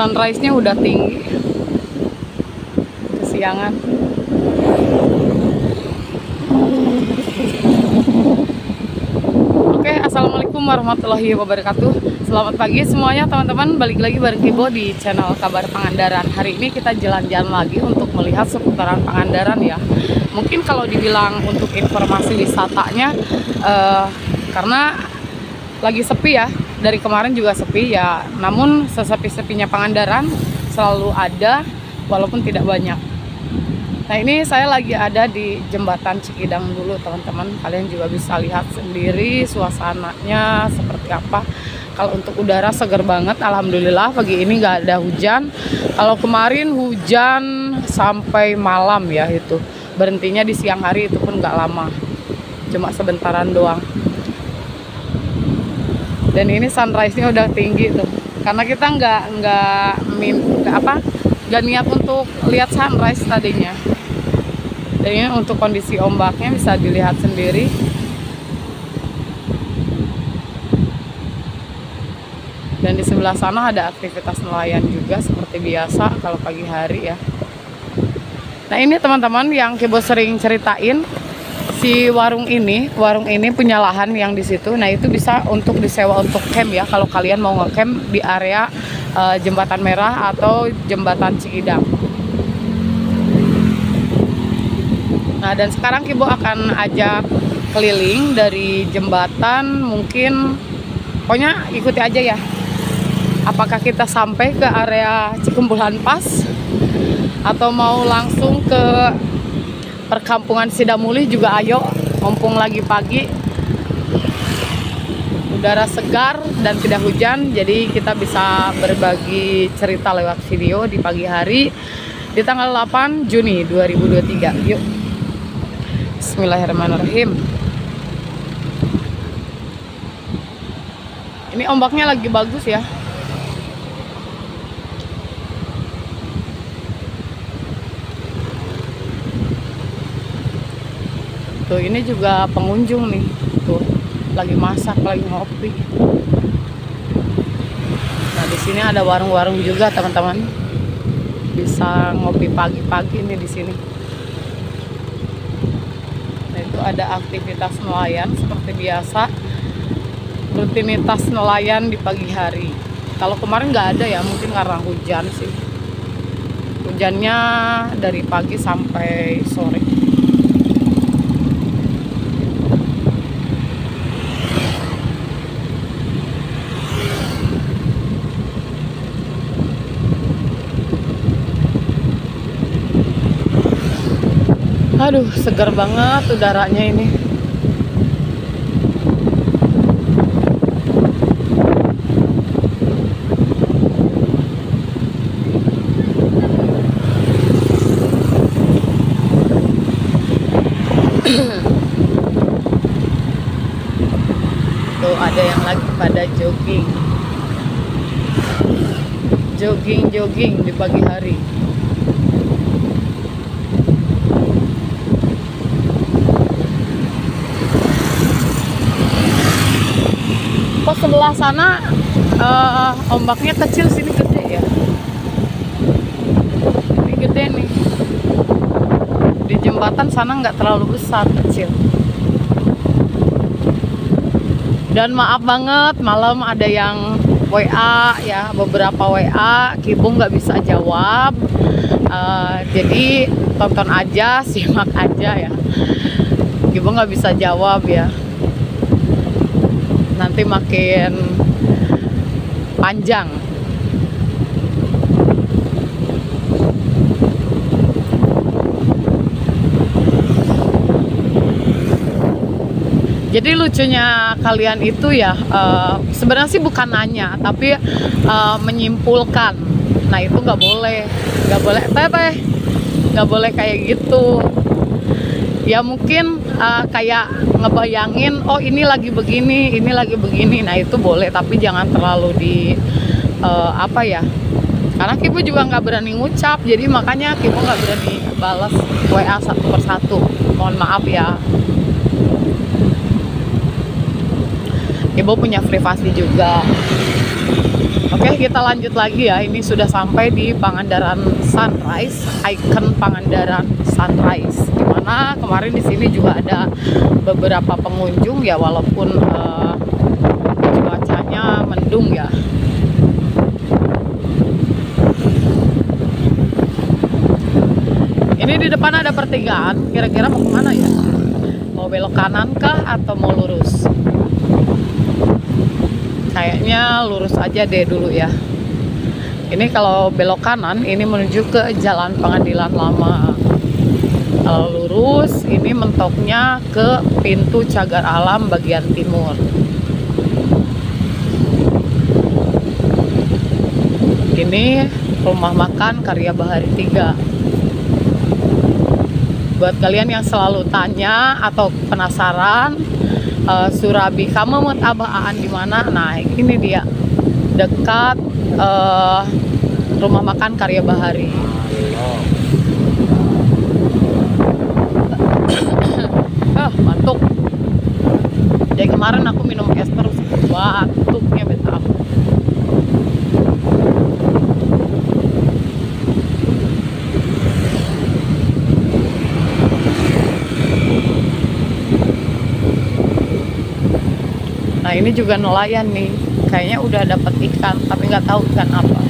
sunrise-nya udah tinggi kesiangan Oke, assalamualaikum warahmatullahi wabarakatuh. Selamat pagi semuanya, teman-teman. Balik lagi bareng Kibo di channel Kabar Pangandaran. Hari ini kita jalan-jalan lagi untuk melihat seputaran Pangandaran ya. Mungkin kalau dibilang untuk informasi wisatanya, eh, karena lagi sepi ya. Dari kemarin juga sepi ya. Namun sesepi-sepinya Pangandaran selalu ada, walaupun tidak banyak. Nah ini saya lagi ada di jembatan Cikidang dulu teman-teman. Kalian juga bisa lihat sendiri suasananya seperti apa. Kalau untuk udara seger banget Alhamdulillah pagi ini nggak ada hujan. Kalau kemarin hujan sampai malam ya itu. Berhentinya di siang hari itu pun nggak lama. Cuma sebentaran doang Dan ini sunrise-nya udah tinggi tuh. Karena kita nggak nggak min nggak apa nggak niat untuk lihat sunrise tadinya. Dan ini untuk kondisi ombaknya bisa dilihat sendiri. Dan di sebelah sana ada aktivitas nelayan juga seperti biasa kalau pagi hari ya. Nah ini teman-teman yang Kibo sering ceritain si warung ini warung ini punya lahan yang di situ. Nah itu bisa untuk disewa untuk camp ya. Kalau kalian mau ngecamp di area uh, jembatan merah atau jembatan Cikidang Nah, dan sekarang Kibo akan ajak keliling dari jembatan mungkin pokoknya ikuti aja ya. Apakah kita sampai ke area Cikumbulan Pas atau mau langsung ke perkampungan Sidamuli juga ayo, mumpung lagi pagi. Udara segar dan tidak hujan, jadi kita bisa berbagi cerita lewat video di pagi hari di tanggal 8 Juni 2023. Yuk. Bismillahirrahmanirrahim. Ini ombaknya lagi bagus ya. Tuh ini juga pengunjung nih. Tuh lagi masak, lagi ngopi. Nah di sini ada warung-warung juga teman-teman. Bisa ngopi pagi-pagi nih di sini ada aktivitas nelayan seperti biasa rutinitas nelayan di pagi hari kalau kemarin nggak ada ya mungkin karena hujan sih hujannya dari pagi sampai sore Aduh, segar banget udaranya ini. Tuh ada yang lagi pada jogging. Jogging-jogging di pagi hari. Sebelah sana uh, ombaknya kecil sini gede ya. Ini gede nih. Di jembatan sana nggak terlalu besar kecil. Dan maaf banget malam ada yang WA ya beberapa WA Kibo nggak bisa jawab. Uh, jadi tonton aja simak aja ya. Kibo nggak bisa jawab ya nanti makin panjang. Jadi lucunya kalian itu ya uh, sebenarnya sih bukan nanya tapi uh, menyimpulkan. Nah itu nggak boleh nggak boleh teteh nggak boleh kayak gitu. Ya mungkin uh, kayak ngebayangin oh ini lagi begini ini lagi begini. Nah itu boleh tapi jangan terlalu di uh, apa ya karena Kipu juga nggak berani ngucap jadi makanya Kipu nggak berani balas WA satu persatu. Mohon maaf ya. Ibu punya privasi juga. Oke, kita lanjut lagi ya. Ini sudah sampai di Pangandaran Sunrise, ikon Pangandaran Sunrise. Di mana kemarin di sini juga ada beberapa pengunjung ya, walaupun uh, cuacanya mendung ya. Ini di depan ada pertigaan. Kira-kira mau ke mana ya? Mau belok kanan kah atau mau lurus? kayaknya lurus aja deh dulu ya ini kalau belok kanan ini menuju ke jalan pengadilan lama kalau lurus ini mentoknya ke pintu cagar alam bagian timur. Ini rumah makan karya bahari 3 buat kalian yang selalu tanya atau penasaran uh, Surabi kamu mau abaan di mana? Nah ini dia. Dekat uh, rumah makan Karya Bahari kemarin aku minum es terus batuknya betah Nah ini juga nelayan nih, kayaknya udah dapat ikan, tapi nggak tahu ikan apa.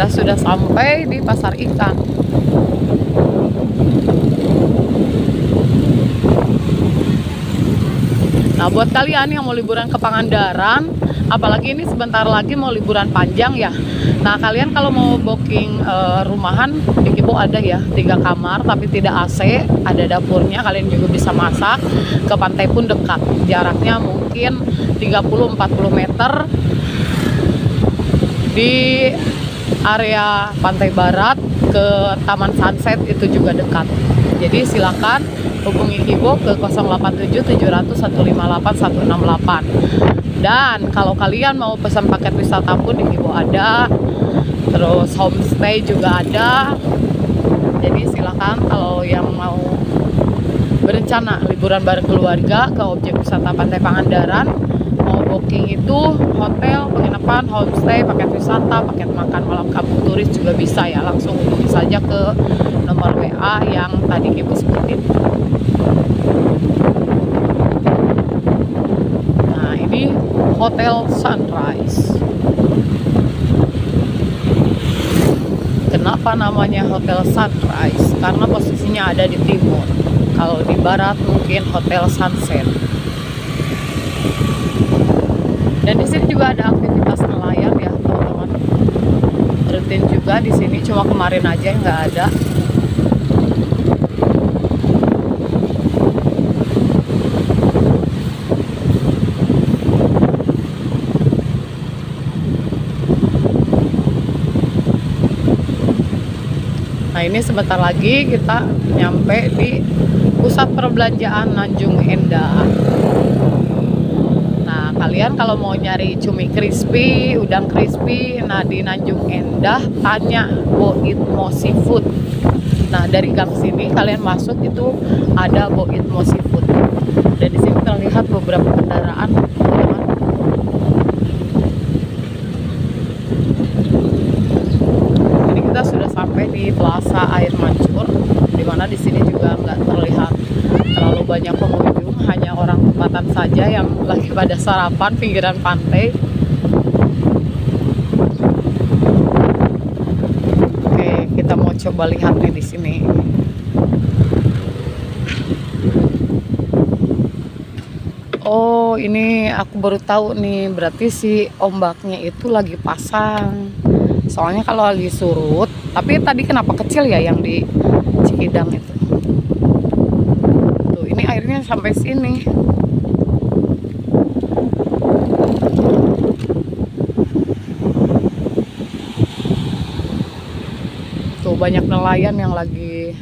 Kita sudah sampai di pasar ikan. Nah buat kalian yang mau liburan ke Pangandaran, apalagi ini sebentar lagi mau liburan panjang ya nah kalian kalau mau booking uh, rumahan di Kibo ada ya tiga kamar tapi tidak AC ada dapurnya kalian juga bisa masak ke pantai pun dekat jaraknya mungkin 30-40 meter di area pantai barat ke Taman Sunset itu juga dekat. Jadi silakan hubungi Kibo ke 087 700 158 168 dan kalau kalian mau pesan paket wisata pun di Ibu ada. Terus homestay juga ada. Jadi silahkan kalau yang mau berencana liburan bareng keluarga ke objek wisata Pantai Pangandaran mau booking itu hotel, penginapan, homestay, paket wisata, paket makan malam kampung turis juga bisa ya langsung hubungi saja ke nomor WA yang tadi Ibu sebutin Hotel Sunrise. Kenapa namanya Hotel Sunrise? Karena posisinya ada di timur. Kalau di barat mungkin Hotel Sunset. Dan di sini juga ada aktivitas nelayan ya, teman-teman. Rutin juga di sini, cuma kemarin aja nggak ada. Nah ini sebentar lagi kita nyampe di pusat perbelanjaan Nanjung Endah. Kalian kalau mau nyari cumi crispy, udang crispy, nah di Nanjung Endah tanya Boitmo Seafood. Nah dari gang sini kalian masuk itu ada Boitmo Seafood. Dan di sini terlihat beberapa kendaraan di Plaza Air Mancur di mana di sini juga nggak terlihat terlalu banyak pengunjung hanya orang tempatan saja yang lagi pada sarapan pinggiran pantai. Oke kita mau coba lihat nih di sini. Oh ini aku baru tahu nih berarti si ombaknya itu lagi pasang. Soalnya kalau lagi surut tapi tadi kenapa kecil ya yang di Cikidang itu sampai sini. Tuh banyak nelayan yang lagi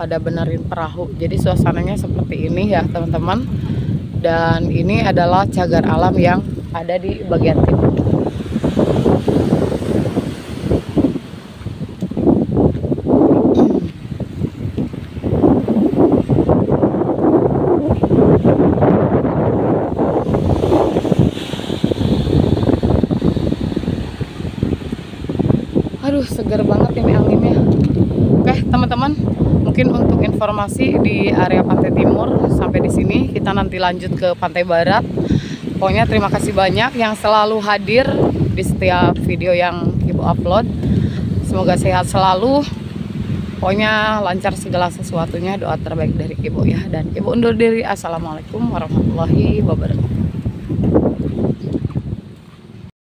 pada benerin perahu. Jadi suasananya seperti ini ya teman-teman. Dan ini adalah cagar alam yang ada di bagian timur Aduh, segar banget ini anginnya. Oke, teman-teman, mungkin untuk informasi di area Pantai Timur sampai di sini kita nanti lanjut ke Pantai Barat. Pokoknya terima kasih banyak yang selalu hadir di setiap video yang Ibu upload. Semoga sehat selalu. Pokoknya lancar segala sesuatunya. Doa terbaik dari Ibu ya. Dan Ibu undur diri. Assalamualaikum warahmatullahi wabarakatuh.